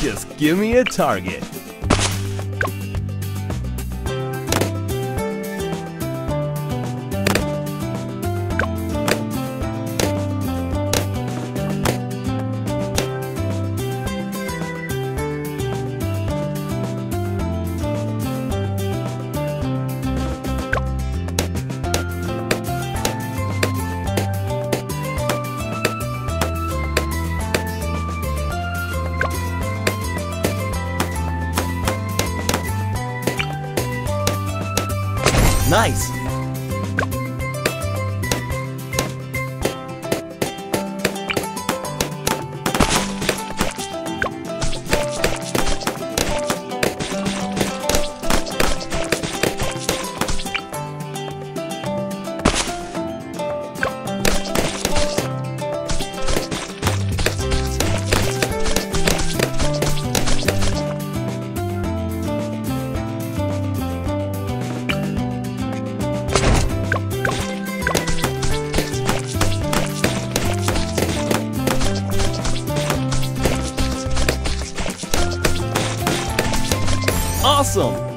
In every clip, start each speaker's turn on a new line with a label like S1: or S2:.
S1: Just give me a target. mais. Awesome!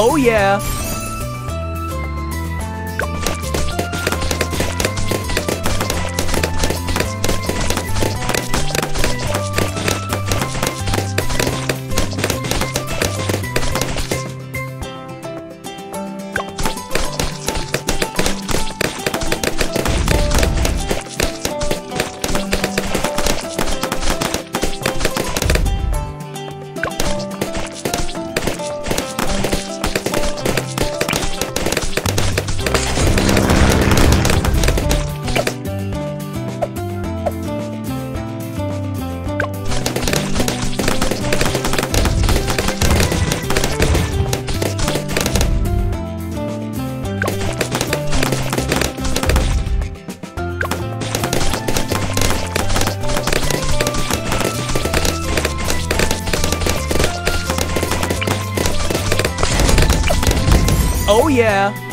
S1: Oh yeah! Oh yeah!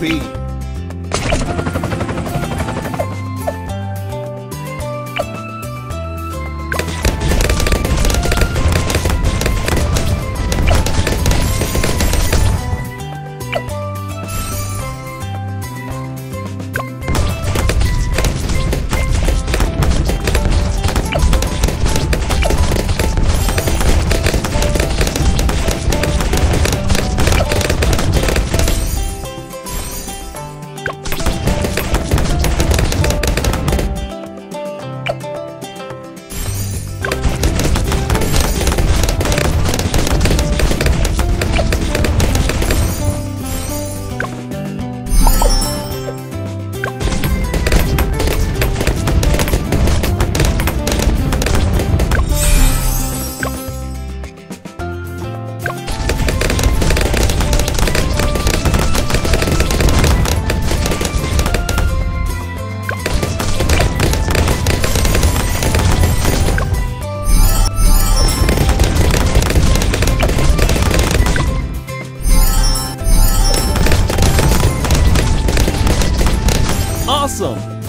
S1: be. Awesome!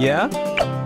S1: Yeah?